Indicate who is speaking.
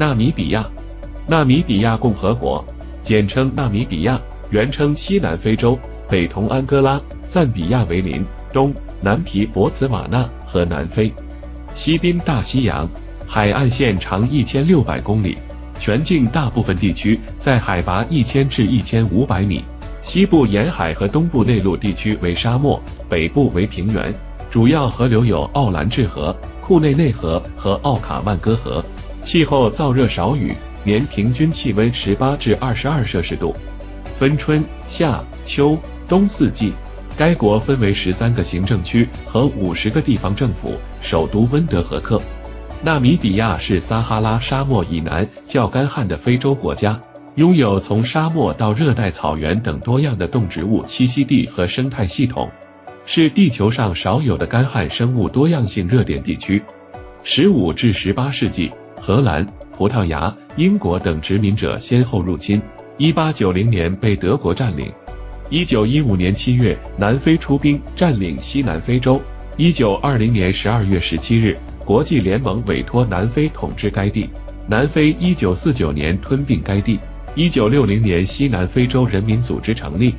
Speaker 1: 纳米比亚，纳米比亚共和国，简称纳米比亚，原称西南非洲，北同安哥拉、赞比亚为邻，东南皮博茨瓦纳和南非，西濒大西洋，海岸线长一千六百公里，全境大部分地区在海拔一千至一千五百米，西部沿海和东部内陆地区为沙漠，北部为平原，主要河流有奥兰治河、库内内河和奥卡万戈河。气候燥热少雨，年平均气温十八至二十二摄氏度，分春夏秋冬四季。该国分为十三个行政区和五十个地方政府，首都温德和克。纳米比亚是撒哈拉沙漠以南较干旱的非洲国家，拥有从沙漠到热带草原等多样的动植物栖息地和生态系统，是地球上少有的干旱生物多样性热点地区。十五至十八世纪。荷兰、葡萄牙、英国等殖民者先后入侵。一八九零年被德国占领。一九一五年七月，南非出兵占领西南非洲。一九二零年十二月十七日，国际联盟委托南非统治该地。南非一九四九年吞并该地。一九六零年，西南非洲人民组织成立。